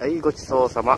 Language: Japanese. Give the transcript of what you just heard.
はい、ごちそうさま。